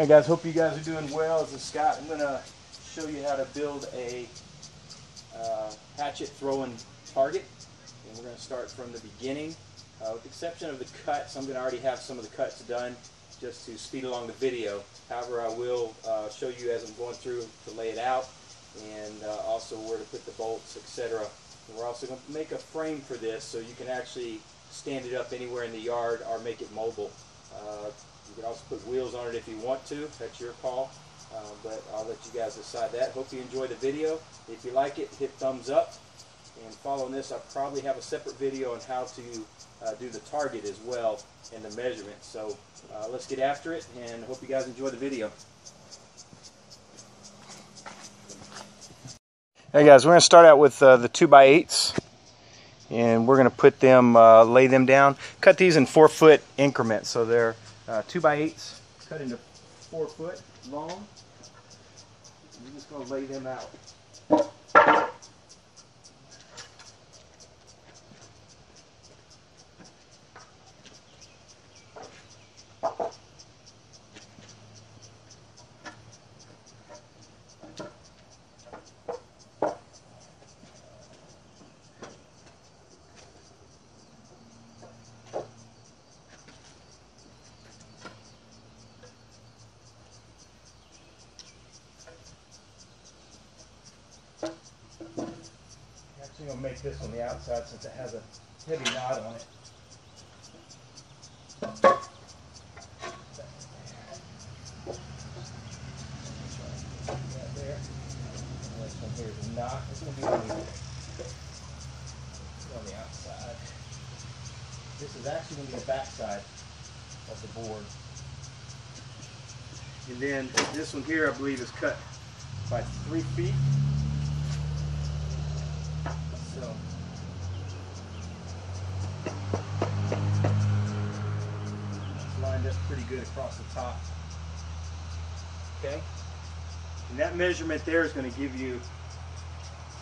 Hey guys, hope you guys are doing well. This is Scott. I'm going to show you how to build a uh, hatchet throwing target. And we're going to start from the beginning. Uh, with the exception of the cuts, I'm going to already have some of the cuts done just to speed along the video. However, I will uh, show you as I'm going through to lay it out and uh, also where to put the bolts, etc. We're also going to make a frame for this so you can actually stand it up anywhere in the yard or make it mobile. You can also put wheels on it if you want to. That's your call. Uh, but I'll let you guys decide that. Hope you enjoy the video. If you like it, hit thumbs up. And following this, I'll probably have a separate video on how to uh, do the target as well and the measurement. So uh, let's get after it and hope you guys enjoy the video. Hey guys, we're going to start out with uh, the 2x8s and we're going to put them, uh, lay them down. Cut these in 4 foot increments so they're 2x8s uh, cut into 4 foot long. We're just going to lay them out. Actually going to make this on the outside since it has a heavy knot on it. knot. It's going to be on the, on the outside. This is actually going to be the back side of the board. And then this one here, I believe, is cut by three feet. Okay? And that measurement there is going to give you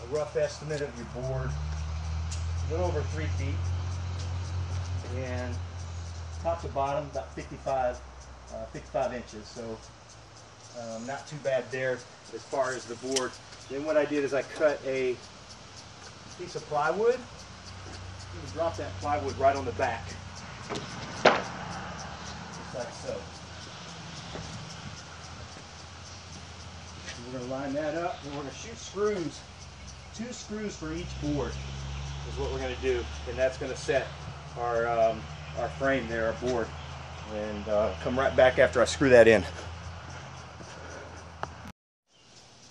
a rough estimate of your board. A little over three feet. And top to bottom, about 55, uh, 55 inches. So um, not too bad there as far as the board. Then what I did is I cut a piece of plywood. Drop that plywood right on the back. Just like so. And we're going to line that up and we're going to shoot screws. Two screws for each board is what we're going to do. And that's going to set our, um, our frame there, our board. And uh, come right back after I screw that in.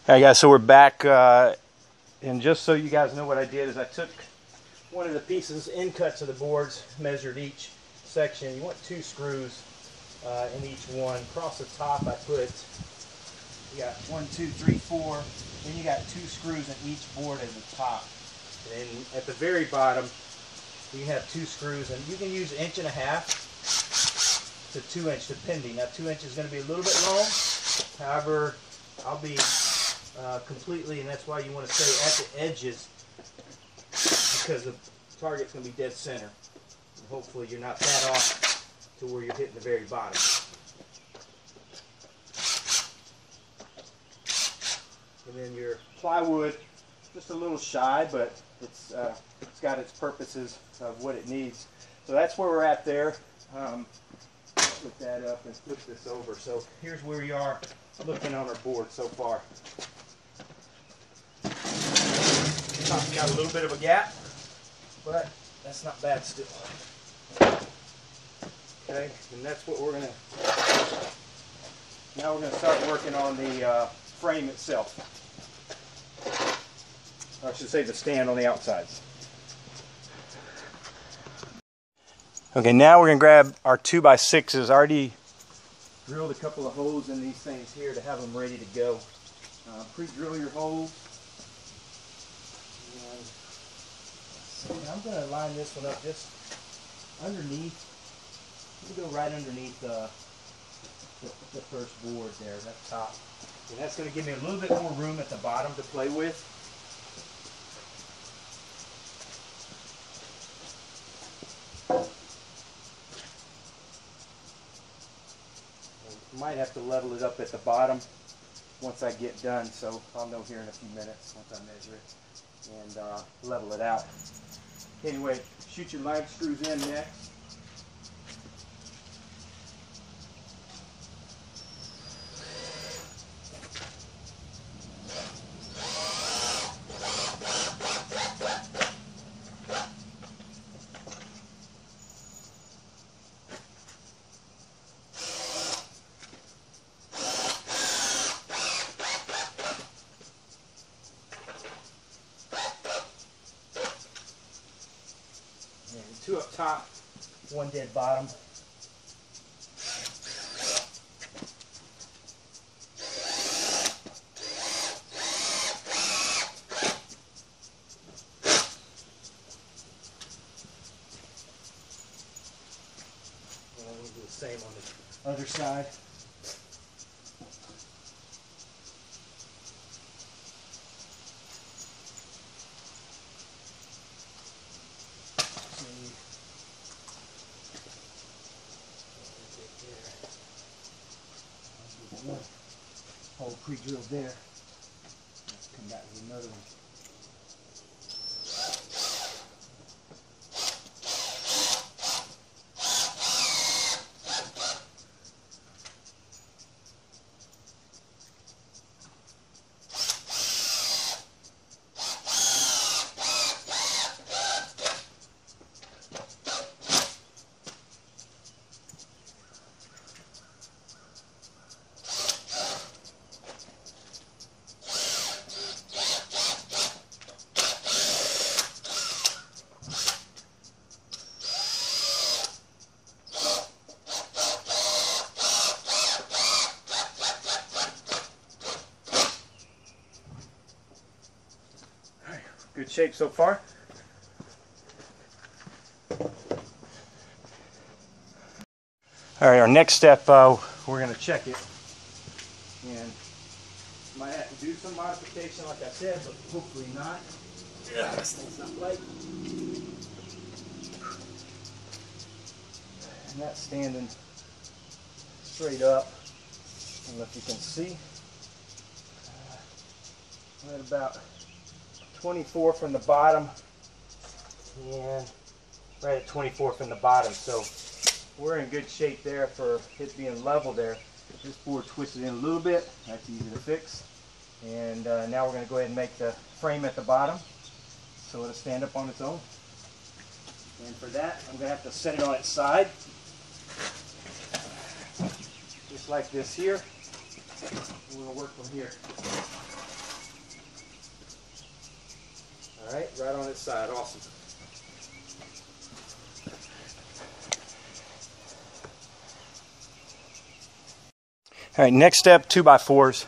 Alright guys, so we're back uh, and just so you guys know what I did is I took one of the pieces, end cuts of the boards, measured each section. You want two screws uh, in each one. Across the top I put, you got one, two, three, four. Then you got two screws in each board at the top. And at the very bottom, you have two screws. And you can use inch and a half to two inch depending. Now two inch is going to be a little bit long. However, I'll be uh, completely, and that's why you want to stay at the edges because the target's going to be dead center. And hopefully you're not that off to where you're hitting the very bottom. And then your plywood, just a little shy, but it's, uh, it's got its purposes of what it needs. So that's where we're at there. Um, put that up and flip this over. So here's where we are looking on our board so far. Top's got a little bit of a gap, but that's not bad still. Okay, and that's what we're gonna, now we're gonna start working on the uh, frame itself. I should say the stand on the outsides. Okay, now we're gonna grab our two by sixes. I already drilled a couple of holes in these things here to have them ready to go. Uh, Pre-drill your holes. And I'm to line this one up just underneath. We go right underneath uh, the, the first board there, that top. And that's to give me a little bit more room at the bottom to play with. Might have to level it up at the bottom once I get done, so I'll know here in a few minutes once I measure it and uh, level it out. Anyway, shoot your line screws in next. And two up top, one dead bottom. And we'll do the same on the other side. See. One hole pre-drilled there. Let's come back with another one. Good shape so far. All right, our next step, uh, we're going to check it. And might have to do some modification, like I said, but hopefully not. Yeah, this thing's not. And that's standing straight up. I don't know if you can see. Uh, right about 24 from the bottom and right at 24 from the bottom. So we're in good shape there for it being level there. This board twisted in a little bit. That's easy to fix. And uh, now we're going to go ahead and make the frame at the bottom so it'll stand up on its own. And for that, I'm going to have to set it on its side. Just like this here. We're going to work from here. All right, right on its side. Awesome. All right, next step, two by fours.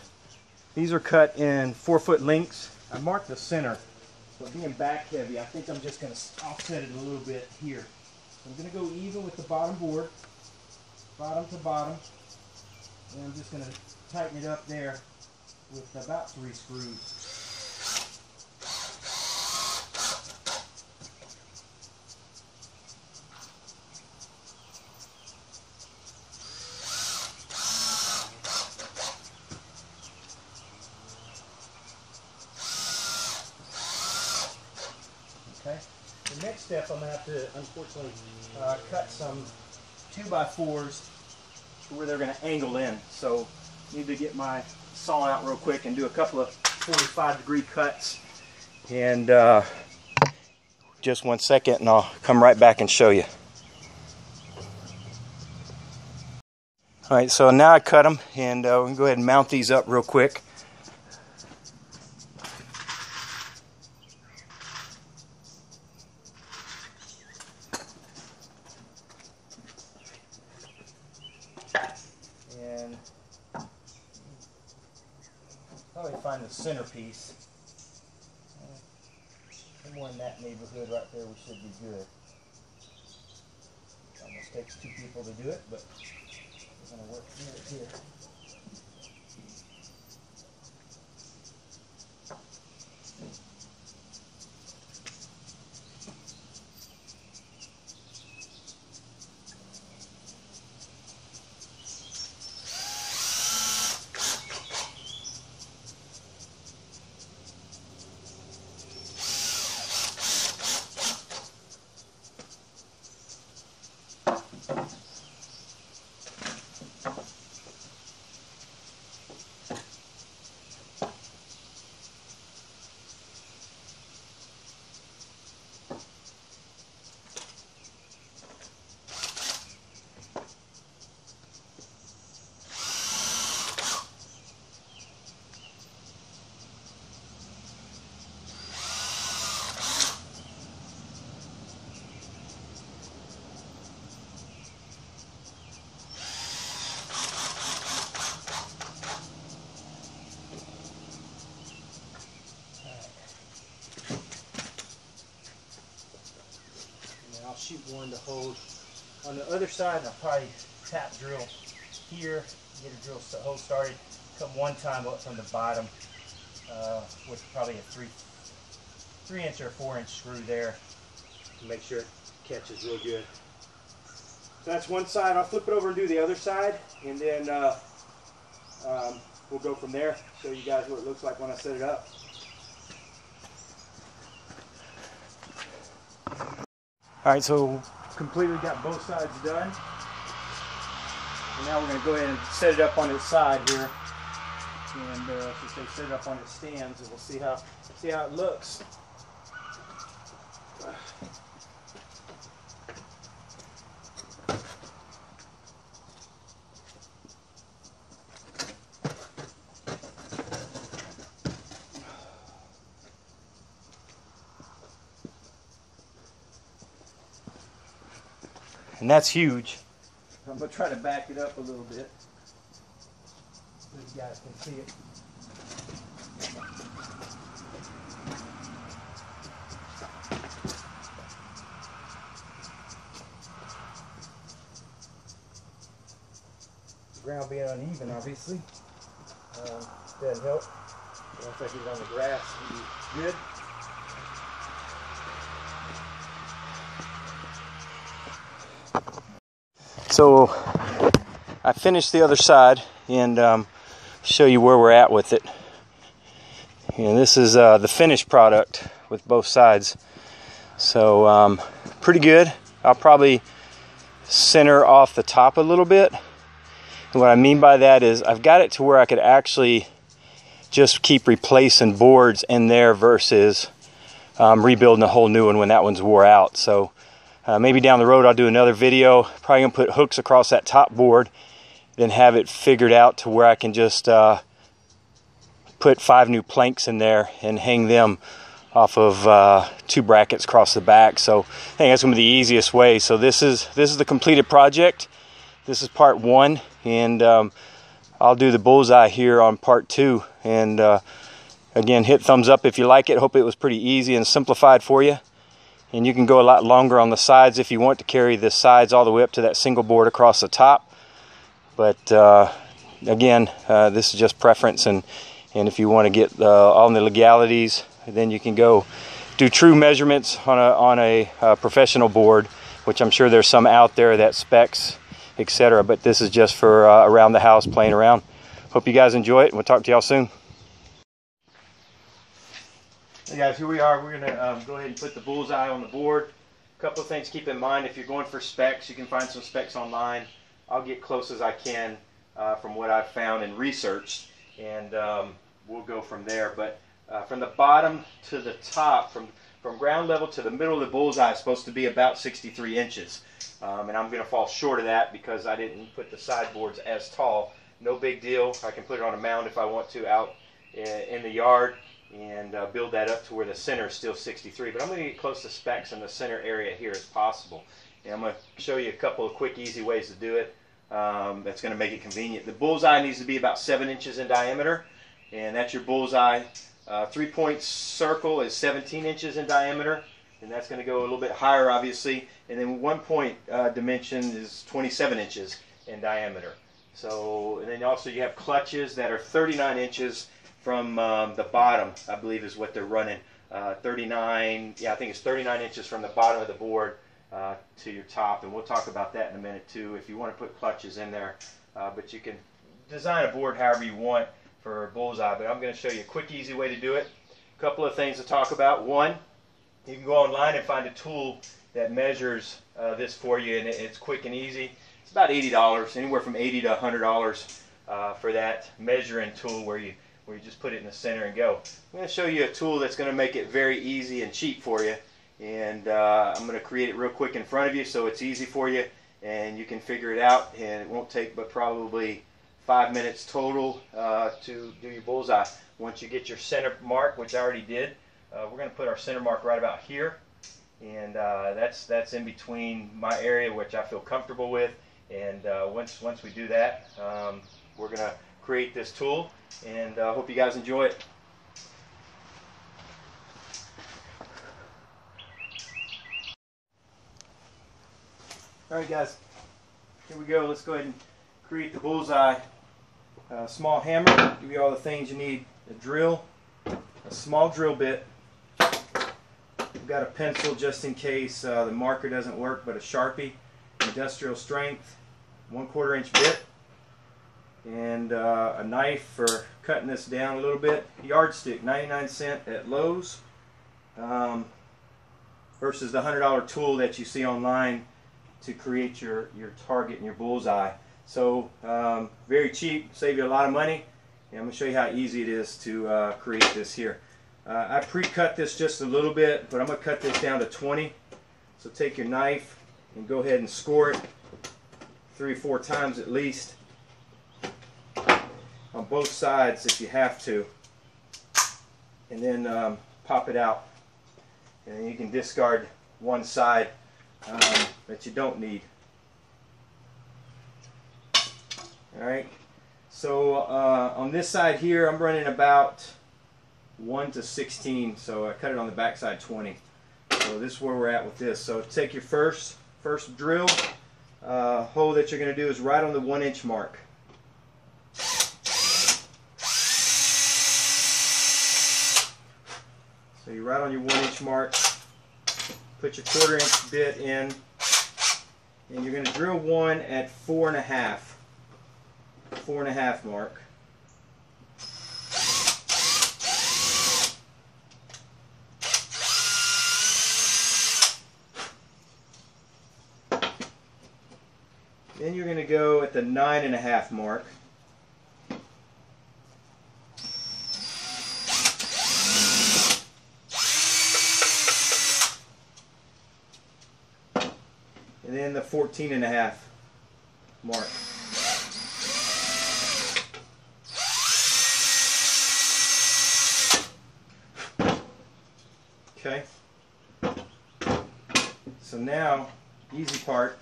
These are cut in four foot lengths. I marked the center, but being back heavy, I think I'm just gonna offset it a little bit here. I'm gonna go even with the bottom board, bottom to bottom, and I'm just gonna tighten it up there with about three screws. Okay. I'm gonna have to, unfortunately, uh, cut some two by fours to where they're gonna angle in. So, need to get my saw out real quick and do a couple of 45 degree cuts. And uh, just one second, and I'll come right back and show you. All right, so now I cut them, and uh, we can go ahead and mount these up real quick. and probably find the centerpiece. Somewhere in that neighborhood right there, we should be good. Almost takes two people to do it, but we're gonna work through it here. One to hold. On the other side, I'll probably tap drill here, get a drill hole started, come one time up from the bottom uh, with probably a three, three inch or four inch screw there to make sure it catches real good. So that's one side. I'll flip it over and do the other side, and then uh, um, we'll go from there. Show you guys what it looks like when I set it up. All right, so completely got both sides done. And now we're going to go ahead and set it up on its side here. And uh, since they set it up on its stands, and we'll see how see how it looks. And that's huge. I'm going to try to back it up a little bit so you guys can see it. The ground being uneven, obviously, uh, doesn't help. Once I get it on the grass, it'll be good. So I finished the other side and um, show you where we're at with it. And this is uh, the finished product with both sides. So um, pretty good. I'll probably center off the top a little bit. And what I mean by that is I've got it to where I could actually just keep replacing boards in there versus um, rebuilding a whole new one when that one's wore out. So uh, maybe down the road I'll do another video. Probably gonna put hooks across that top board, then have it figured out to where I can just uh, put five new planks in there and hang them off of uh, two brackets across the back. So I think that's gonna be the easiest way. So this is this is the completed project. This is part one, and um, I'll do the bullseye here on part two. And uh, again, hit thumbs up if you like it. Hope it was pretty easy and simplified for you and you can go a lot longer on the sides if you want to carry the sides all the way up to that single board across the top. But uh, again uh, this is just preference. And and if you want to get uh, all the legalities then you can go do true measurements on a on a uh, professional board which I'm sure there's some out there that specs etc but this is just for uh, around the house playing around. Hope you guys enjoy it and we'll talk to y'all soon Hey guys, here we are. We're going to um, go ahead and put the bullseye on the board. A couple of things keep in mind. If you're going for specs, you can find some specs online. I'll get close as I can uh, from what I've found and researched, and um, we'll go from there. But uh, from the bottom to the top, from, from ground level to the middle of the bullseye is supposed to be about 63 inches. Um, and I'm going to fall short of that because I didn't put the sideboards as tall. No big deal. I can put it on a mound if I want to out in, in the yard and uh, build that up to where the center is still 63. But I'm going to get close to specs in the center area here as possible. And I'm going to show you a couple of quick, easy ways to do it um, that's going to make it convenient. The bullseye needs to be about 7 inches in diameter, and that's your bullseye. Uh, three-point circle is 17 inches in diameter, and that's going to go a little bit higher, obviously. And then one-point uh, dimension is 27 inches in diameter. So, and then also you have clutches that are 39 inches from um, the bottom, I believe is what they're running. Uh, 39, yeah, I think it's 39 inches from the bottom of the board uh, to your top, and we'll talk about that in a minute too if you want to put clutches in there. Uh, but you can design a board however you want for a bullseye, but I'm going to show you a quick, easy way to do it. A couple of things to talk about. One, you can go online and find a tool that measures uh, this for you, and it's quick and easy. It's about $80, anywhere from 80 to $100 uh, for that measuring tool where you where you just put it in the center and go. I'm going to show you a tool that's going to make it very easy and cheap for you. And uh, I'm going to create it real quick in front of you so it's easy for you and you can figure it out and it won't take but probably five minutes total uh, to do your bullseye. Once you get your center mark, which I already did, uh, we're going to put our center mark right about here. And uh, that's that's in between my area, which I feel comfortable with. And uh, once once we do that, um, we're going to create this tool and I uh, hope you guys enjoy it. All right, guys, here we go. Let's go ahead and create the bullseye. A small hammer, give you all the things you need. A drill, a small drill bit. We've got a pencil just in case uh, the marker doesn't work, but a Sharpie, industrial strength, one quarter inch bit, and uh, a knife for cutting this down a little bit. Yardstick, 99 cent at Lowe's, um, versus the $100 tool that you see online to create your, your target and your bullseye. So um, very cheap, save you a lot of money. And I'm going to show you how easy it is to uh, create this here. Uh, I pre-cut this just a little bit, but I'm going to cut this down to 20. So take your knife and go ahead and score it three or four times at least on both sides if you have to. And then um, pop it out. And then you can discard one side um, that you don't need. Alright, so uh, on this side here I'm running about 1 to 16, so I cut it on the back side 20. So this is where we're at with this. So take your first, first drill, uh, hole that you're going to do is right on the 1 inch mark. So you're right on your 1 inch mark, put your quarter inch bit in, and you're going to drill one at four and a half, four and a half mark. Then you're going to go at the nine and a half mark. 17 and a half mark. Okay. So now, easy part,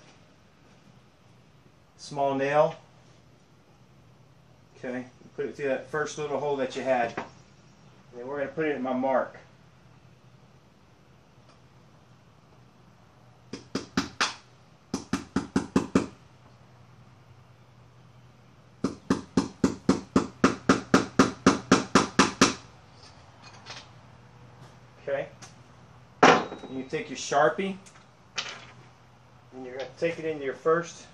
small nail, okay, put it through that first little hole that you had. And we're going to put it in my mark. Take your Sharpie and you're going to take it into your first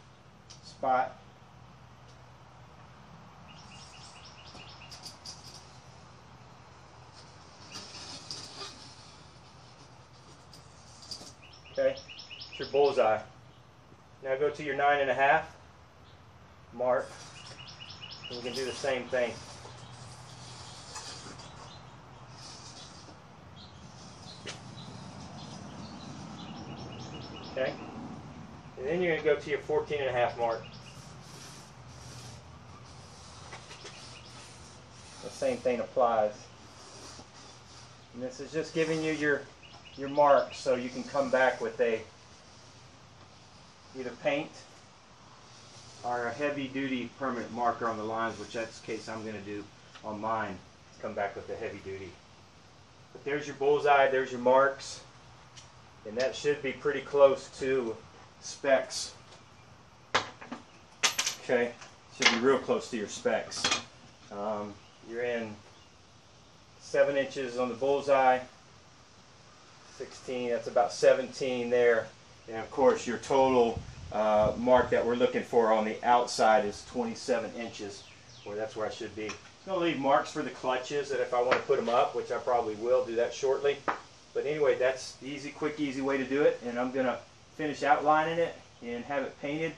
spot. Okay, it's your bullseye. Now go to your nine and a half mark and you can do the same thing. Okay? And then you're going to go to your 14 and a half mark. The same thing applies. And this is just giving you your your mark so you can come back with a either paint or a heavy duty permanent marker on the lines, which that's the case I'm going to do on mine. Come back with a heavy duty. But there's your bullseye, there's your marks and that should be pretty close to specs. Okay, should be real close to your specs. Um, you're in seven inches on the bullseye, 16, that's about 17 there. And of course your total uh, mark that we're looking for on the outside is 27 inches, or that's where I should be. I'm going to leave marks for the clutches that if I want to put them up, which I probably will do that shortly. But anyway, that's the easy, quick, easy way to do it. And I'm going to finish outlining it and have it painted.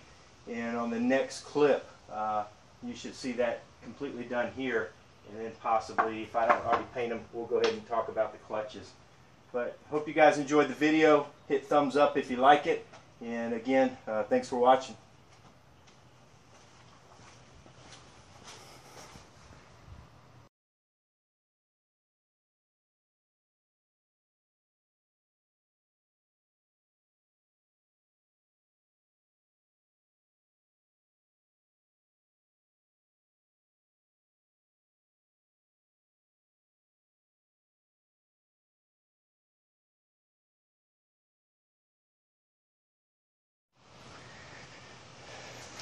And on the next clip, uh, you should see that completely done here. And then possibly, if I don't already paint them, we'll go ahead and talk about the clutches. But hope you guys enjoyed the video. Hit thumbs up if you like it. And again, uh, thanks for watching.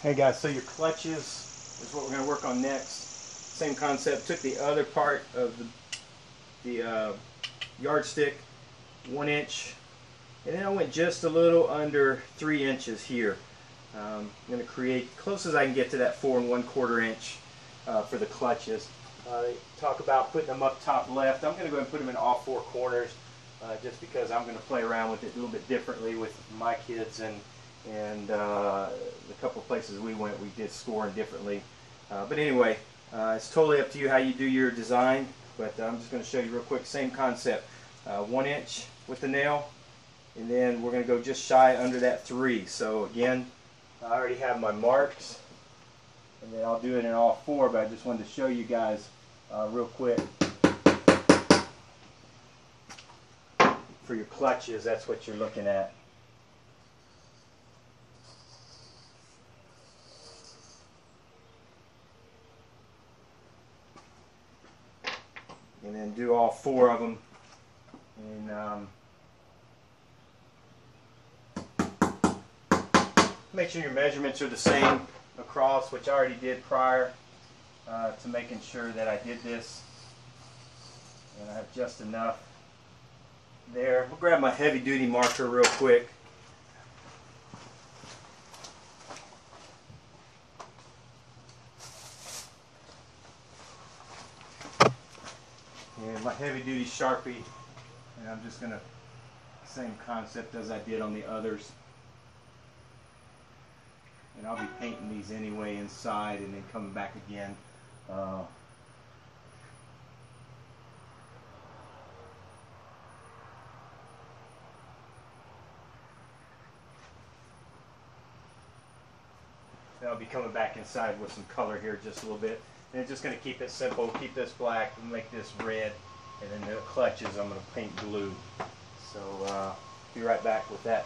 Hey guys, so your clutches is what we're going to work on next. Same concept. Took the other part of the, the uh, yardstick, one inch, and then I went just a little under three inches here. Um, I'm going to create close as I can get to that four and one quarter inch uh, for the clutches. Uh, they talk about putting them up top left. I'm going to go ahead and put them in all four corners uh, just because I'm going to play around with it a little bit differently with my kids and and uh, the couple places we went we did scoring differently. Uh, but anyway, uh, it's totally up to you how you do your design. But I'm just going to show you real quick, same concept. Uh, one inch with the nail and then we're going to go just shy under that three. So again, I already have my marks and then I'll do it in all four but I just wanted to show you guys uh, real quick. For your clutches, that's what you're looking at. And do all four of them. And um, make sure your measurements are the same across, which I already did prior uh, to making sure that I did this. And I have just enough there. We'll grab my heavy duty marker real quick. And my heavy duty Sharpie, and I'm just gonna, same concept as I did on the others. And I'll be painting these anyway inside and then coming back again. Uh, I'll be coming back inside with some color here just a little bit. And just going to keep it simple, keep this black, and make this red. And then the clutches I'm going to paint blue. So uh, be right back with that.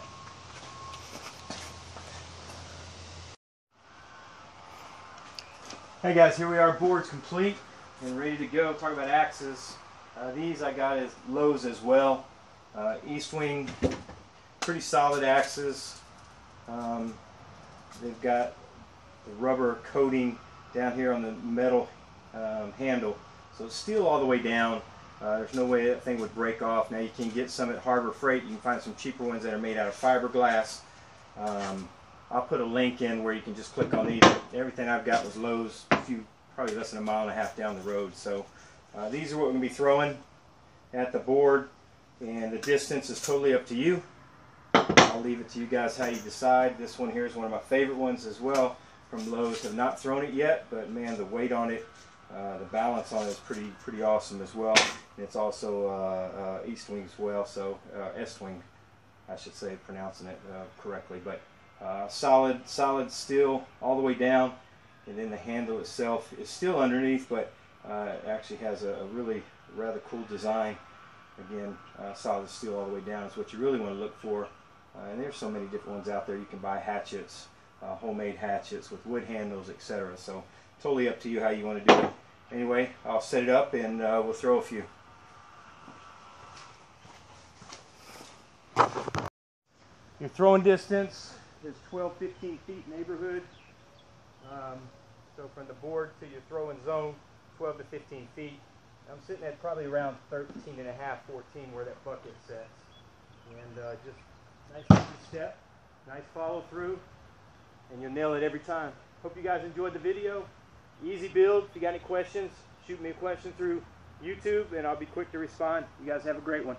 Hey guys, here we are, boards complete and ready to go. Talk about axes. Uh, these I got as Lowe's as well. Uh, Estwing, pretty solid axes. Um, they've got the rubber coating down here on the metal um, handle. So steel all the way down. Uh, there's no way that thing would break off. Now you can get some at Harbor Freight. You can find some cheaper ones that are made out of fiberglass. Um, I'll put a link in where you can just click on these. Everything I've got was Lowe's, a few, probably less than a mile and a half down the road. So uh, these are what we're going to be throwing at the board. And the distance is totally up to you. I'll leave it to you guys how you decide. This one here is one of my favorite ones as well from Lowe's. Have not thrown it yet, but man, the weight on it, uh, the balance on it is pretty pretty awesome as well. It's also uh, uh, Estwing as well, so uh, Estwing, I should say, pronouncing it uh, correctly. But solid solid steel all the way down, and then the handle itself is still underneath, but it actually has a, a, really rather cool design. Again, solid steel all the way down is what you really want to look for. and there's so many different ones out there. You can buy hatchets homemade hatchets with wood handles, etc. So totally up to you how you want to do it. Anyway, I'll set it up and uh, we'll throw a few. Your throwing distance is 12, 15 feet neighborhood. Um, so from the board to your throwing zone, 12 to 15 feet. I'm sitting at probably around 13 and a half, 14 where that bucket sets. And uh, just nice easy step, nice follow through and you'll nail it every time. Hope you guys enjoyed the video. Easy build. If you got any questions, shoot me a question through YouTube and I'll be quick to respond. You guys have a great one.